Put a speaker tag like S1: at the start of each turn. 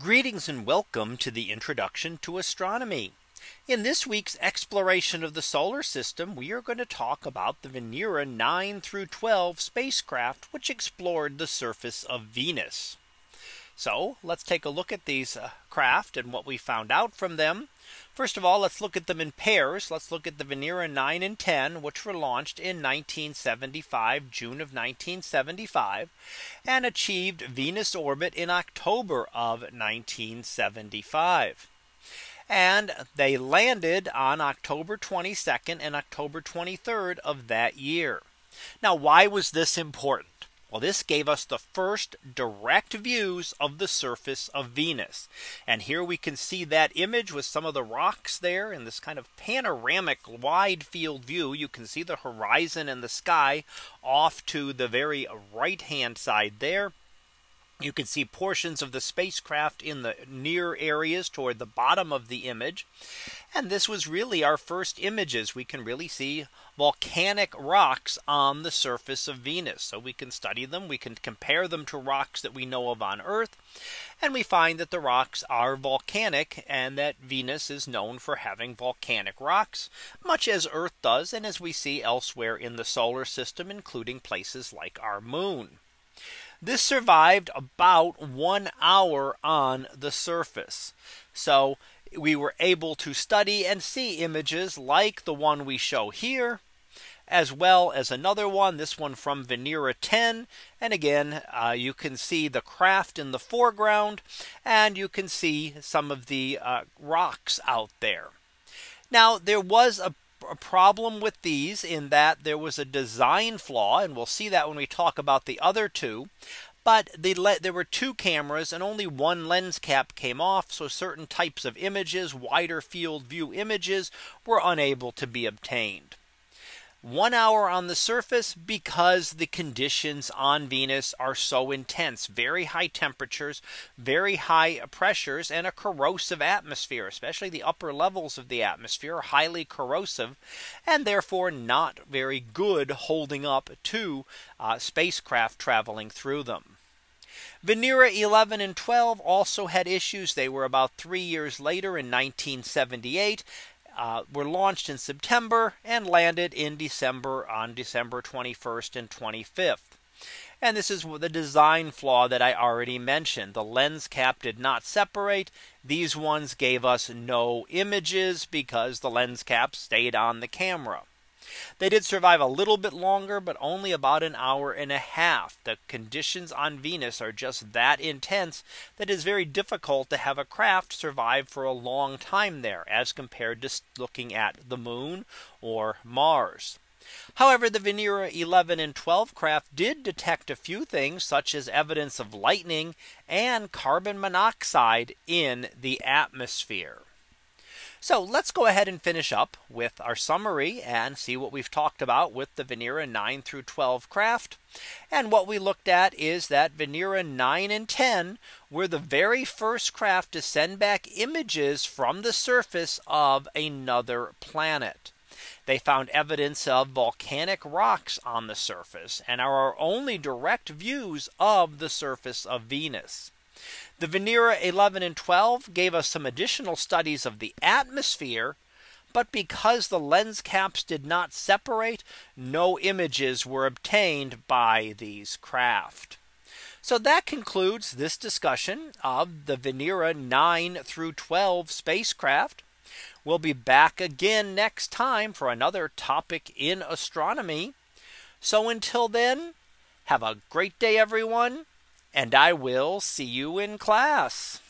S1: Greetings and welcome to the introduction to astronomy. In this week's exploration of the solar system, we are going to talk about the Venera 9 through 12 spacecraft, which explored the surface of Venus. So let's take a look at these uh, craft and what we found out from them. First of all, let's look at them in pairs. Let's look at the Venera 9 and 10, which were launched in 1975, June of 1975, and achieved Venus orbit in October of 1975 and they landed on October 22nd and October 23rd of that year. Now, why was this important? Well, this gave us the first direct views of the surface of Venus. And here we can see that image with some of the rocks there in this kind of panoramic wide field view. You can see the horizon and the sky off to the very right hand side there. You can see portions of the spacecraft in the near areas toward the bottom of the image. And this was really our first images. We can really see volcanic rocks on the surface of Venus. So we can study them. We can compare them to rocks that we know of on Earth. And we find that the rocks are volcanic and that Venus is known for having volcanic rocks, much as Earth does and as we see elsewhere in the solar system, including places like our moon. This survived about one hour on the surface. So we were able to study and see images like the one we show here as well as another one this one from Venera 10 and again uh, you can see the craft in the foreground and you can see some of the uh, rocks out there. Now there was a a problem with these in that there was a design flaw and we'll see that when we talk about the other two. But there were two cameras and only one lens cap came off. So certain types of images, wider field view images were unable to be obtained one hour on the surface because the conditions on Venus are so intense very high temperatures very high pressures and a corrosive atmosphere especially the upper levels of the atmosphere are highly corrosive and therefore not very good holding up to uh, spacecraft traveling through them. Venera 11 and 12 also had issues. They were about three years later in 1978 uh, were launched in September and landed in December on December 21st and 25th. And this is the design flaw that I already mentioned. The lens cap did not separate. These ones gave us no images because the lens cap stayed on the camera. They did survive a little bit longer, but only about an hour and a half. The conditions on Venus are just that intense that it is very difficult to have a craft survive for a long time there as compared to looking at the moon or Mars. However, the Venera 11 and 12 craft did detect a few things such as evidence of lightning and carbon monoxide in the atmosphere. So let's go ahead and finish up with our summary and see what we've talked about with the Venera 9 through 12 craft. And what we looked at is that Venera 9 and 10 were the very first craft to send back images from the surface of another planet. They found evidence of volcanic rocks on the surface and are our only direct views of the surface of Venus. The Venera 11 and 12 gave us some additional studies of the atmosphere. But because the lens caps did not separate, no images were obtained by these craft. So that concludes this discussion of the Venera 9 through 12 spacecraft. We'll be back again next time for another topic in astronomy. So until then, have a great day, everyone and I will see you in class.